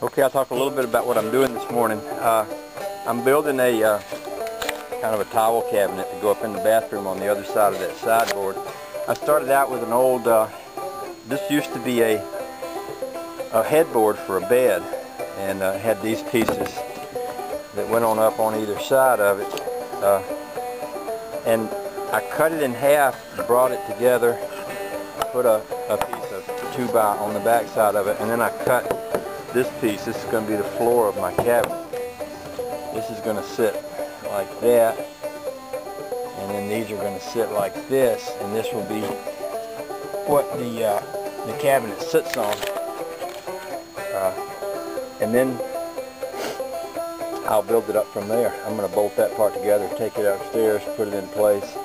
Okay, I'll talk a little bit about what I'm doing this morning. Uh, I'm building a uh, kind of a towel cabinet to go up in the bathroom on the other side of that sideboard. I started out with an old, uh, this used to be a, a headboard for a bed and uh, had these pieces that went on up on either side of it. Uh, and I cut it in half, brought it together, put a, a piece of 2-by on the back side of it, and then I cut this piece. This is going to be the floor of my cabinet. This is going to sit like that, and then these are going to sit like this, and this will be what the uh, the cabinet sits on. Uh, and then I'll build it up from there. I'm going to bolt that part together, take it upstairs, put it in place,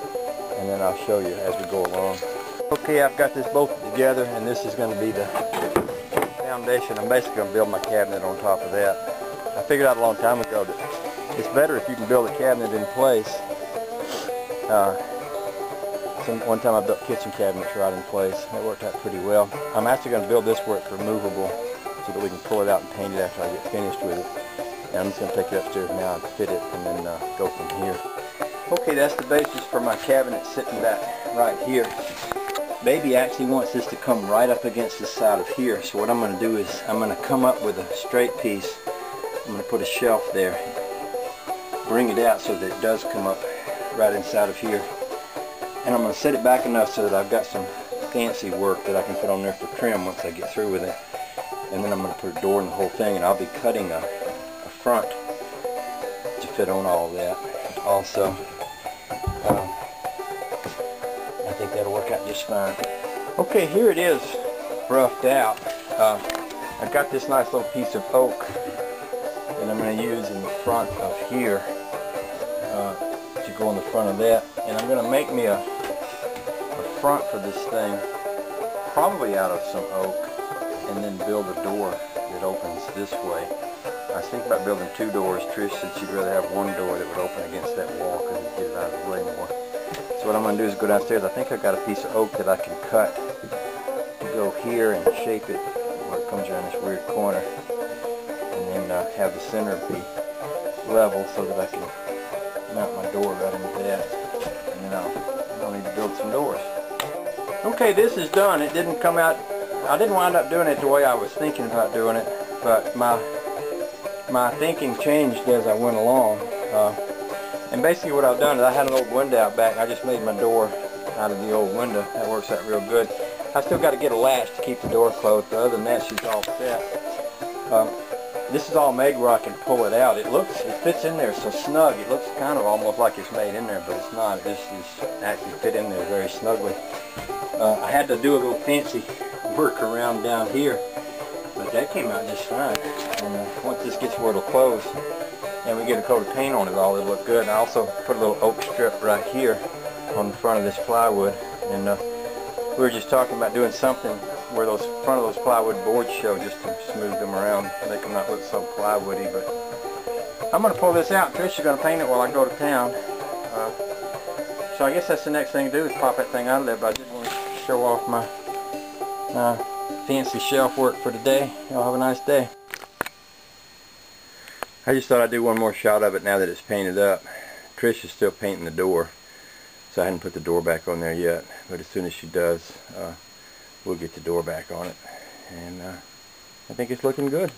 and then I'll show you as we go along. Okay, I've got this bolted together, and this is going to be the foundation. I'm basically going to build my cabinet on top of that. I figured out a long time ago that it's better if you can build a cabinet in place. Uh, some, one time I built kitchen cabinets right in place. That worked out pretty well. I'm actually going to build this where it's removable so that we can pull it out and paint it after I get finished with it. And I'm just going to take it upstairs now and fit it and then uh, go from here. Okay, that's the basis for my cabinet sitting back right here. Baby actually wants this to come right up against the side of here. So what I'm going to do is I'm going to come up with a straight piece. I'm going to put a shelf there. Bring it out so that it does come up right inside of here. And I'm going to set it back enough so that I've got some fancy work that I can put on there for trim once I get through with it. And then I'm going to put a door in the whole thing and I'll be cutting a front to fit on all that also. I think that'll work out just fine. Okay, here it is roughed out. Uh, I've got this nice little piece of oak that I'm going to use in the front of here uh, to go in the front of that. And I'm going to make me a, a front for this thing, probably out of some oak, and then build a door that opens this way. I thinking about building two doors. Trish said she'd rather have one door that would open against that wall because it'd get it out of the way more. So what I'm going to do is go downstairs. I think I've got a piece of oak that I can cut to go here and shape it where it comes around this weird corner. And then uh, have the center be level so that I can mount my door right into that. And then I'll, I'll need to build some doors. Okay, this is done. It didn't come out, I didn't wind up doing it the way I was thinking about doing it, but my my thinking changed as I went along. Uh, and basically what I've done is I had an old window out back. I just made my door out of the old window. That works out real good. I still got to get a latch to keep the door closed, but other than that, she's all set. Um, this is all made where I can pull it out. It looks, it fits in there so snug. It looks kind of almost like it's made in there, but it's not. It just is actually fit in there very snugly. Uh, I had to do a little fancy work around down here that came out just fine. And uh, once this gets where it'll close, and we get a coat of paint on it all, it'll look good. And I also put a little oak strip right here on the front of this plywood. And uh, we were just talking about doing something where those front of those plywood boards show just to smooth them around, make them not look so plywoody. But I'm going to pull this out. Trish is going to paint it while I go to town. Uh, so I guess that's the next thing to do is pop that thing out of there. But I did want to show off my uh, fancy shelf work for today. Y'all have a nice day. I just thought I'd do one more shot of it now that it's painted up. Trish is still painting the door, so I hadn't put the door back on there yet. But as soon as she does, uh, we'll get the door back on it. And uh, I think it's looking good.